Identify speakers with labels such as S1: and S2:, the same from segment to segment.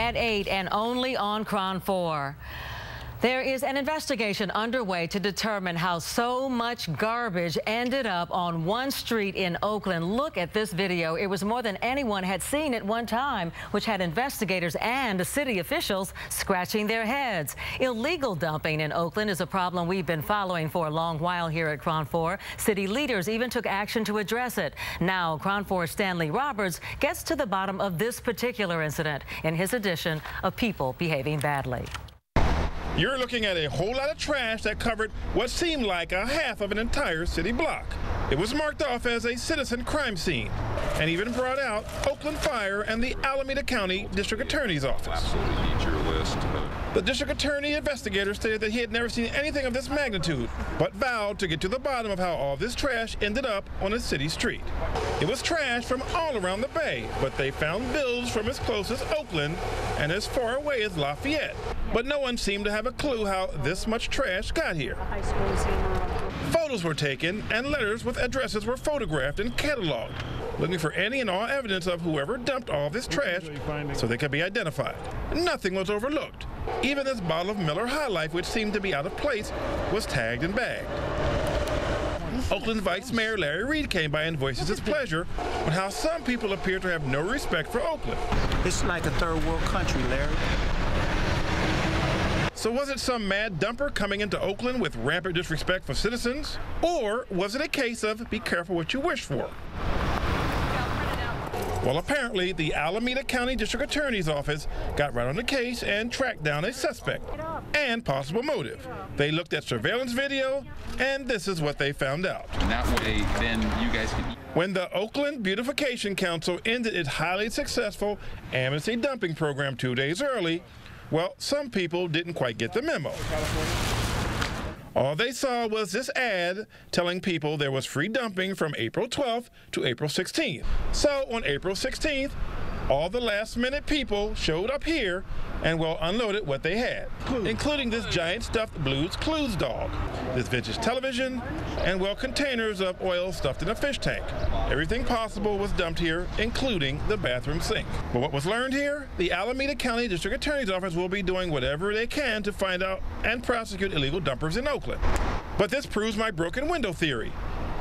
S1: at 8 and only on KRON 4. There is an investigation underway to determine how so much garbage ended up on one street in Oakland. Look at this video. It was more than anyone had seen at one time, which had investigators and city officials scratching their heads. Illegal dumping in Oakland is a problem we've been following for a long while here at KRON 4. City leaders even took action to address it. Now, KRON 4 Stanley Roberts gets to the bottom of this particular incident in his edition of People Behaving Badly.
S2: You're looking at a whole lot of trash that covered what seemed like a half of an entire city block. It was marked off as a citizen crime scene and even brought out Oakland Fire and the Alameda County District Attorney's Office.
S3: Absolutely need your list.
S2: Uh, The district attorney investigator stated that he had never seen anything of this magnitude, but vowed to get to the bottom of how all this trash ended up on a city street. It was trash from all around the bay, but they found bills from as close as Oakland and as far away as Lafayette. But no one seemed to have a clue how this much trash got here. Photos were taken and letters with addresses were photographed and cataloged, looking for any and all evidence of whoever dumped all this trash so they could be identified. Nothing was overlooked. Even this bottle of Miller High Life, which seemed to be out of place, was tagged and bagged. Oakland Vice Mayor Larry Reid came by and voices his pleasure on how some people appear to have no respect for Oakland.
S4: It's like a third world country, Larry.
S2: So was it some mad dumper coming into Oakland with rampant disrespect for citizens? Or was it a case of be careful what you wish for? Well, apparently, the Alameda County District Attorney's Office got right on the case and tracked down a suspect and possible motive. They looked at surveillance video, and this is what they found out.
S3: And that way, then you guys can.
S2: When the Oakland Beautification Council ended its highly successful amnesty dumping program two days early, well, some people didn't quite get the memo. All they saw was this ad telling people there was free dumping from April 12th to April 16th. So on April 16th, all the last minute people showed up here and well unloaded what they had, including this giant stuffed Blue's Clues dog, this vintage television, and well containers of oil stuffed in a fish tank. Everything possible was dumped here, including the bathroom sink. But what was learned here? The Alameda County District Attorney's Office will be doing whatever they can to find out and prosecute illegal dumpers in Oakland. But this proves my broken window theory.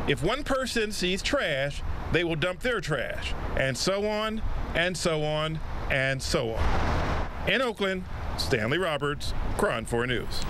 S2: If one person sees trash, they will dump their trash, and so on, and so on, and so on. In Oakland, Stanley Roberts, KRON 4 News.